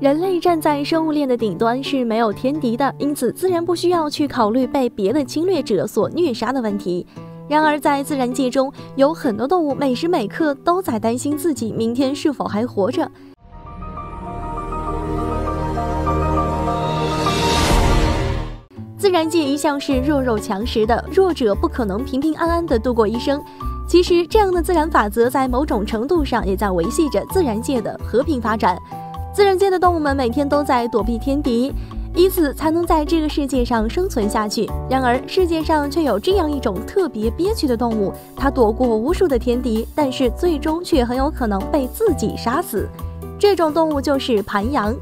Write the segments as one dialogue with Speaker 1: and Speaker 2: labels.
Speaker 1: 人类站在生物链的顶端是没有天敌的，因此自然不需要去考虑被别的侵略者所虐杀的问题。然而，在自然界中，有很多动物每时每刻都在担心自己明天是否还活着。自然界一向是弱肉强食的，弱者不可能平平安安的度过一生。其实，这样的自然法则在某种程度上也在维系着自然界的和平发展。自然界的动物们每天都在躲避天敌，以此才能在这个世界上生存下去。然而，世界上却有这样一种特别憋屈的动物，它躲过无数的天敌，但是最终却很有可能被自己杀死。这种动物就是盘羊。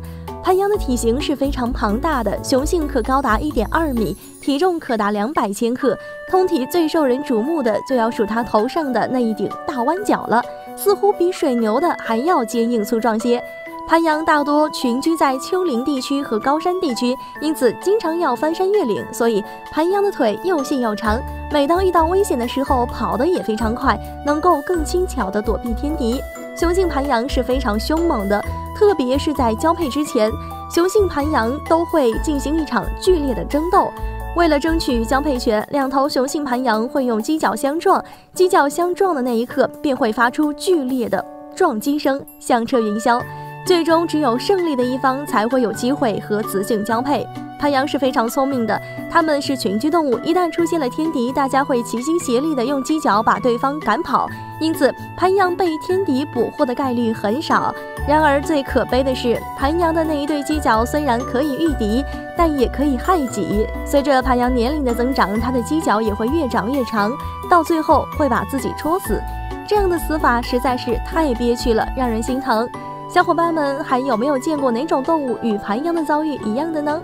Speaker 1: 盘羊的体型是非常庞大的，雄性可高达一点二米，体重可达两百千克。通体最受人瞩目的就要数它头上的那一顶大弯角了，似乎比水牛的还要坚硬粗壮些。盘羊大多群居在丘陵地区和高山地区，因此经常要翻山越岭，所以盘羊的腿又细又长。每当遇到危险的时候，跑得也非常快，能够更轻巧地躲避天敌。雄性盘羊是非常凶猛的。特别是在交配之前，雄性盘羊都会进行一场剧烈的争斗。为了争取交配权，两头雄性盘羊会用犄角相撞，犄角相撞的那一刻便会发出剧烈的撞击声，响彻云霄。最终，只有胜利的一方才会有机会和雌性交配。盘羊是非常聪明的，它们是群居动物，一旦出现了天敌，大家会齐心协力的用犄角把对方赶跑。因此，盘羊被天敌捕获的概率很少。然而，最可悲的是，盘羊的那一对犄角虽然可以御敌，但也可以害己。随着盘羊年龄的增长，它的犄角也会越长越长，到最后会把自己戳死。这样的死法实在是太憋屈了，让人心疼。小伙伴们还有没有见过哪种动物与盘羊的遭遇一样的呢？